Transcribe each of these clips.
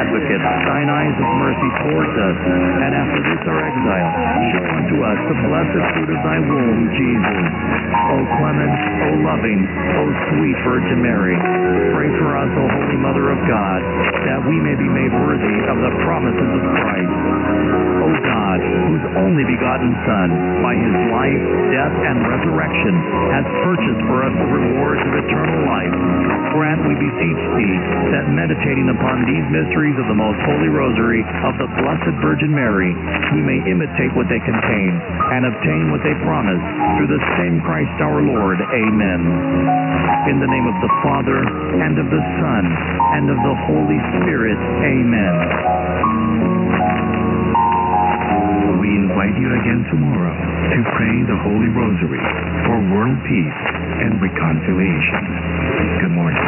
advocate, thine eyes of mercy towards us, and after this our exile, show unto us the blessed fruit of thy womb, Jesus. O clement, O loving, O sweet Virgin Mary, pray for us, O Holy Mother of God, that we may be made worthy of the promises of Christ. O God, whose only begotten Son, by his life, death, and resurrection, has purchased for us the rewards of eternal life, beseech thee, that meditating upon these mysteries of the most holy rosary of the Blessed Virgin Mary, we may imitate what they contain and obtain what they promise through the same Christ our Lord. Amen. In the name of the Father, and of the Son, and of the Holy Spirit. Amen. We invite you again tomorrow to pray the Holy Rosary for world peace and reconciliation. Good morning.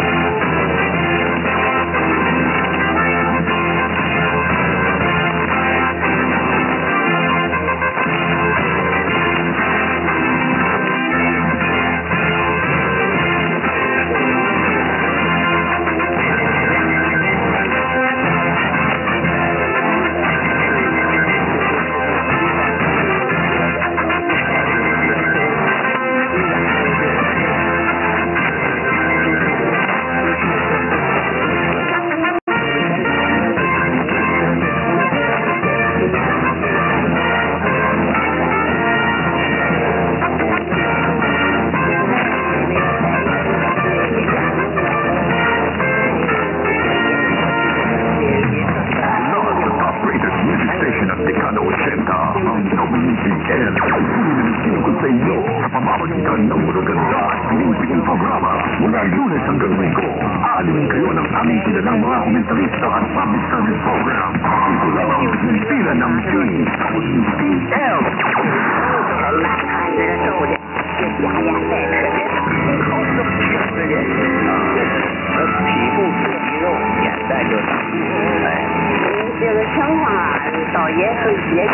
这个情况啊，导演。